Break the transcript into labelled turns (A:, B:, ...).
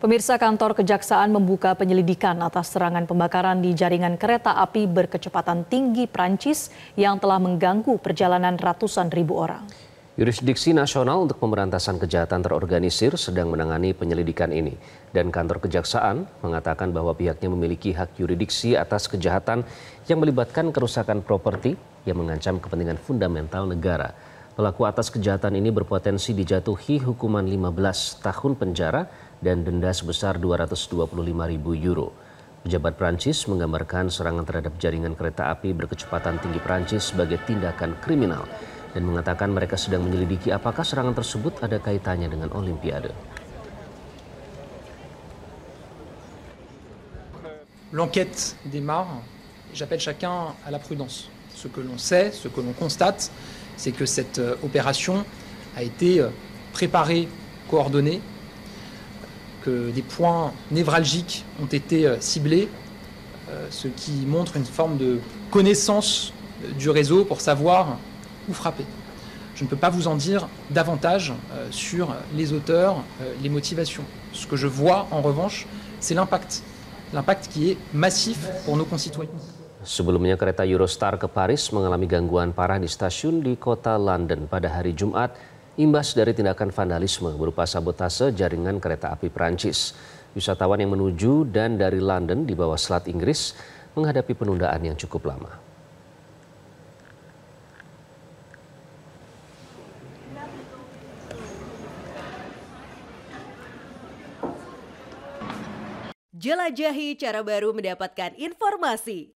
A: Pemirsa kantor kejaksaan membuka penyelidikan atas serangan pembakaran di jaringan kereta api berkecepatan tinggi Prancis yang telah mengganggu perjalanan ratusan ribu orang.
B: Yurisdiksi Nasional untuk Pemberantasan Kejahatan Terorganisir sedang menangani penyelidikan ini. Dan kantor kejaksaan mengatakan bahwa pihaknya memiliki hak yuridiksi atas kejahatan yang melibatkan kerusakan properti yang mengancam kepentingan fundamental negara. Pelaku atas kejahatan ini berpotensi dijatuhi hukuman 15 tahun penjara dan denda sebesar 225 ribu euro. Pejabat Prancis menggambarkan serangan terhadap jaringan kereta api berkecepatan tinggi Prancis sebagai tindakan kriminal dan mengatakan mereka sedang menyelidiki apakah serangan tersebut ada kaitannya dengan Olimpiade.
C: L'enquête démarre. J'appelle chacun à la prudence. Ce que l'on sait, ce que l'on constate, c'est que cette euh, opération a été euh, préparée, coordonnée, que des points névralgiques ont été euh, ciblés, ce qui montre une forme de connaissance du réseau pour savoir où frapper. Je ne peux pas vous en dire davantage sur les auteurs, les motivations. Ce que je vois en revanche, c'est l'impact. L'impact qui est massif pour nos concitoyens.
B: Sebelumnya kereta Eurostar ke Paris mengalami gangguan parah di stasiun di kota London pada hari Jumat imbas dari tindakan vandalisme berupa sabotase jaringan kereta api Prancis. Wisatawan yang menuju dan dari London di bawah Selat Inggris menghadapi penundaan yang cukup lama.
D: Jelajahi cara baru mendapatkan informasi.